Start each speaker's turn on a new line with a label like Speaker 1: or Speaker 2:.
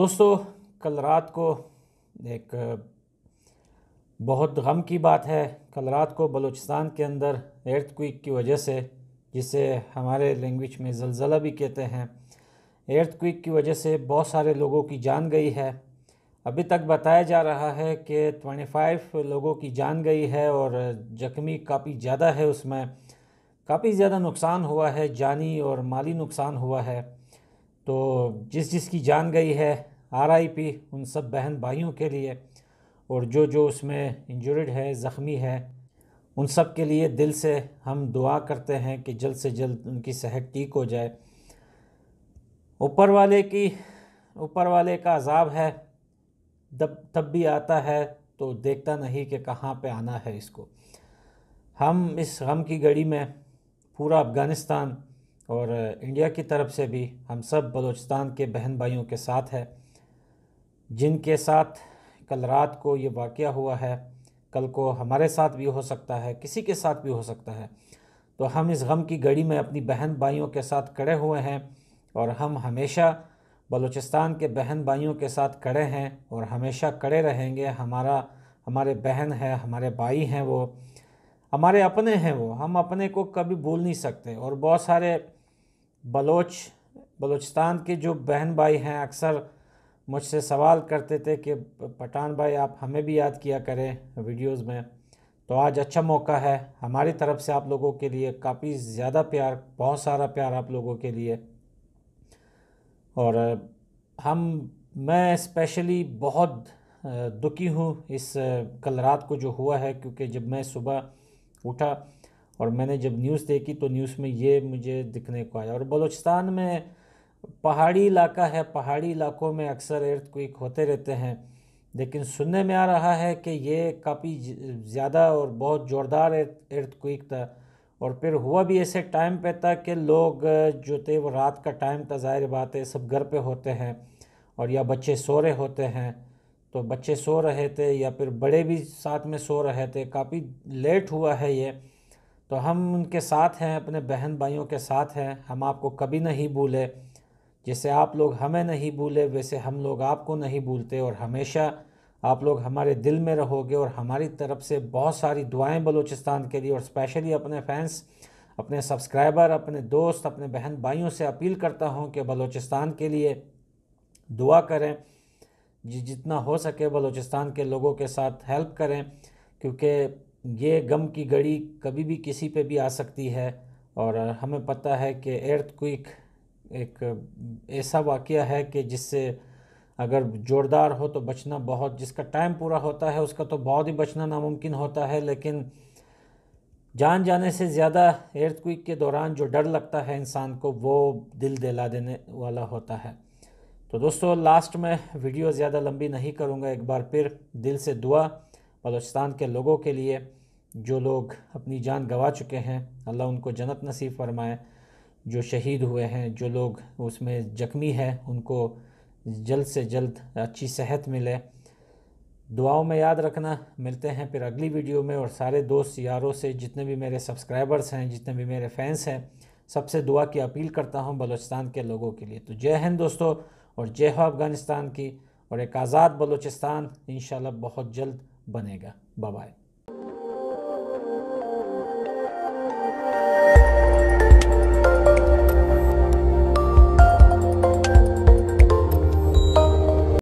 Speaker 1: दोस्तों, कल रात को एक बहुत गम की बात है। कल रात को बलूचिस्तान के अंदर एर्थ क्विक की वजह से, जिसे हमारे लैंग्वेज में जलज़ला भी कहते हैं एर्थ क्विक की वजह से बहुत सारे लोगों की जान गई है। अभी तक बताया जा रहा है कि 25 लोगों की जान गई है और जख्मी काफ़ी ज़्यादा है उसमें। काफ़ी ज़्यादा नुकसान हुआ है, जानी और माली नुकसान हुआ है। तो जिस जिसकी जान गई है आरआईपी उन सब बहन भाइयों के लिए और जो जो उसमें इंजर्ड है, ज़ख्मी है, उन सब के लिए दिल से हम दुआ करते हैं कि जल्द से जल्द उनकी सेहत ठीक हो जाए। ऊपर वाले की, ऊपर वाले का अजाब है तब तब भी आता है तो देखता नहीं कि कहाँ पे आना है इसको। हम इस गम की घड़ी में पूरा अफ़गानिस्तान और इंडिया की तरफ़ से भी हम सब बलूचिस्तान के बहन भाइयों के साथ है। जिनके साथ कल रात को ये वाक़ हुआ है, कल को हमारे साथ भी हो सकता है, किसी के साथ भी हो सकता है तो हम इस गम की घड़ी में अपनी बहन भाइयों के साथ खड़े हुए हैं और हम हमेशा बलूचिस्तान के बहन भाइयों के साथ खड़े हैं और हमेशा खड़े रहेंगे। हमारा, हमारे बहन है, हमारे भाई हैं वो, हमारे अपने हैं वो, हम अपने को कभी भूल नहीं सकते और बहुत सारे बलोच, बलूचिस्तान के जो बहन भाई हैं अक्सर मुझसे सवाल करते थे कि, पठान भाई, आप हमें भी याद किया करें वीडियोस में। तो आज अच्छा मौका है हमारी तरफ़ से आप लोगों के लिए काफ़ी ज़्यादा प्यार, बहुत सारा प्यार आप लोगों के लिए। और हम, मैं स्पेशली बहुत दुखी हूँ इस कल रात को जो हुआ है क्योंकि जब मैं सुबह उठा और मैंने जब न्यूज़ देखी तो न्यूज़ में ये मुझे दिखने को आया। और बलूचिस्तान में पहाड़ी इलाका है, पहाड़ी इलाकों में अक्सर एर्थ क्विक होते रहते हैं, लेकिन सुनने में आ रहा है कि ये काफ़ी ज़्यादा और बहुत ज़ोरदार एर्थ क्विक था। और फिर हुआ भी ऐसे टाइम पे था कि लोग जो थे वो रात का टाइम था, ज़ाहिर बात है, सब घर पे होते हैं और या बच्चे सो रहे होते हैं। तो बच्चे सो रहे थे या फिर बड़े भी साथ में सो रहे थे, काफ़ी लेट हुआ है ये। तो हम उनके साथ हैं, अपने बहन भाइयों के साथ हैं, हम आपको कभी नहीं भूले। जैसे आप लोग हमें नहीं भूले, वैसे हम लोग आपको नहीं भूलते और हमेशा आप लोग हमारे दिल में रहोगे और हमारी तरफ़ से बहुत सारी दुआएँ बलूचिस्तान के लिए और स्पेशली अपने फैंस अपने सब्सक्राइबर अपने दोस्त, अपने बहन भाइयों से अपील करता हूँ कि बलूचिस्तान के लिए दुआ करें। जितना हो सके बलूचिस्तान के लोगों के साथ हेल्प करें, क्योंकि ये गम की घड़ी कभी भी किसी पे भी आ सकती है और हमें पता है कि एर्थ क्विक एक, ऐसा वाक़ है कि जिससे अगर ज़ोरदार हो तो बचना बहुत, जिसका टाइम पूरा होता है, उसका तो बहुत ही बचना नामुमकिन होता है, लेकिन जान जाने से ज़्यादा एर्थक्विक के दौरान जो डर लगता है इंसान को, वो दिल दिला देने वाला होता है। तो दोस्तों लास्ट में वीडियो ज़्यादा लंबी नहीं करूँगा, एक बार फिर दिल से दुआ बलोचिस्तान के लोगों के लिए, जो लोग अपनी जान गंवा चुके हैं, अल्लाह उनको जन्नत नसीब फरमाए। जो शहीद हुए हैं, जो लोग उसमें ज़ख्मी हैं, उनको जल्द से जल्द अच्छी सेहत मिले। दुआओं में याद रखना। मिलते हैं फिर अगली वीडियो में। और सारे दोस्त, यारों से, जितने भी मेरे सब्सक्राइबर्स हैं, जितने भी मेरे फैंस हैं, सबसे दुआ की अपील करता हूँ बलूचिस्तान के लोगों के लिए। तो जय हिंद दोस्तों, और जय हो अफ़गानिस्तान की। और एक आज़ाद बलूचिस्तान इन बहुत जल्द बनेगा। बाय